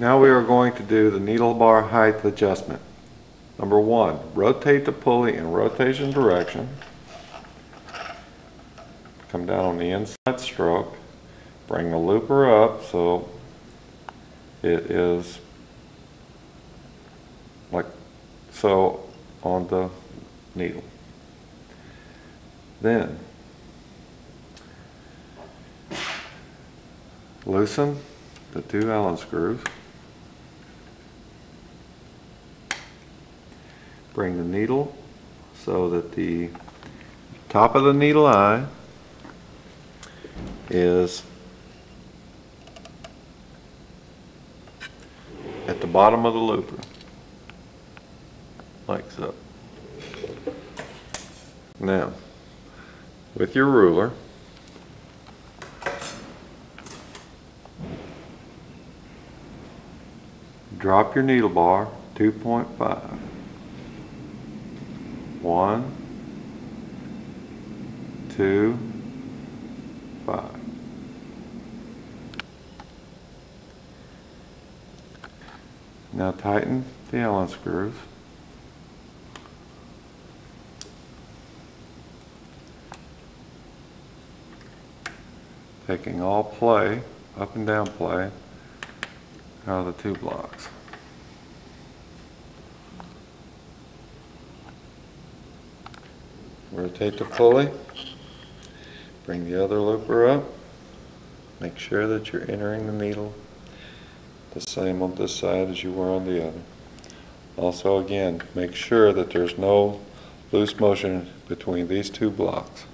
Now we are going to do the needle bar height adjustment. Number one, rotate the pulley in rotation direction. Come down on the inside stroke. Bring the looper up so it is like so on the needle. Then loosen the two Allen screws. Bring the needle so that the top of the needle eye is at the bottom of the looper, like so. Now, with your ruler, drop your needle bar 2.5. One, two, five. Now tighten the Allen screws. Taking all play, up and down play, out of the two blocks. Rotate the pulley. Bring the other looper up. Make sure that you're entering the needle the same on this side as you were on the other. Also, again, make sure that there's no loose motion between these two blocks.